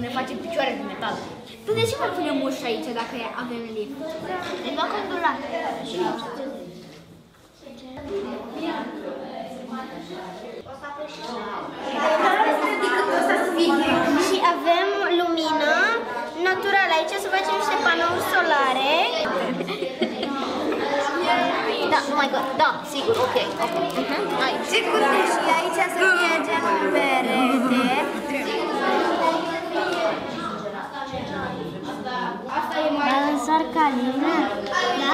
Ne face picioare de metal. Tu de ce mai punem ușa aici dacă avem lift? Ne va controla. Și avem lumină naturală. Aici să facem niște panouri solare. Da, oh my god, da, sigur, ok, ok. Uh-huh. Hai. Sigur că și aici să mergem în perete. Dar în sarcalină? Da.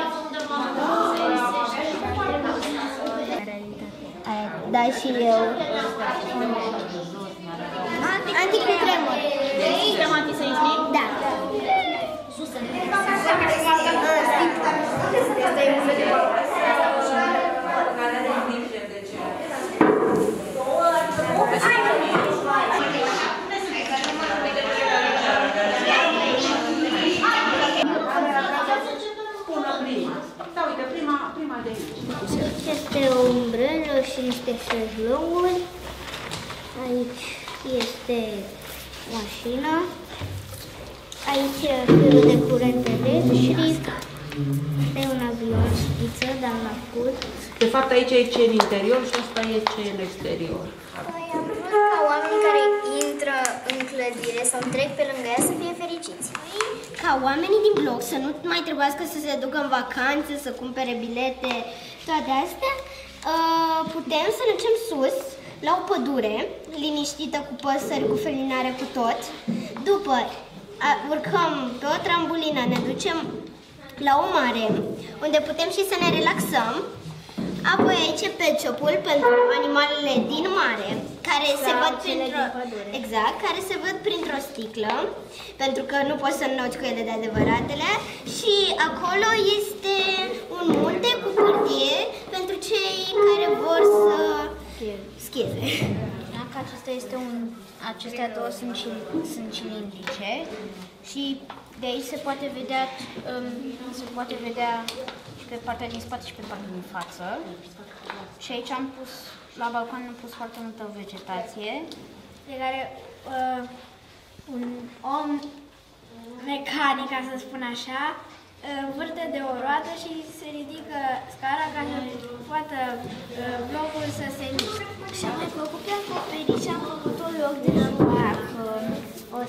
Da, și eu. Anticutremur. Sistem antiseismic? Da. Bună prima. Da, uite, prima, prima de aici. Este o umbrelă și niște șezlonguri. Aici este mașina. Aici firul de curent electric. Este un avion schiță, dar la curt. De fapt, aici e ce în interior și asta e ce în exterior. Ca oamenii care intră în clădire sau trec pe lângă ea să fie fericiți. Ca oamenii din bloc să nu mai trebuiască să se ducă în vacanță, să cumpere bilete, toate astea, uh, putem să ne ducem sus, la o pădure, liniștită, cu păsări, cu felinare, cu tot. După, a, urcăm pe o trambulină, ne ducem la o mare, unde putem și să ne relaxăm. Apoi aici e pet shop-ul pentru animalele din mare, care se văd printr-o... Exact, care se văd printr-o sticlă, pentru că nu poți să înnoci cu ele de adevăratele. Și acolo este Dacă acesta este un, acestea două sunt, cil, sunt cilindrice și de aici se poate vedea, um, se poate vedea și pe partea din spate și pe partea din față. Și aici am pus, la balcon am pus foarte multă vegetație, de care uh, un om mecanic, ca să spun așa, uh, vârte de o roată și se ridică scara ca să poată uh, blocul să se miște. Și am mai făcut pe acoperiș și am făcut un loc de joacă, o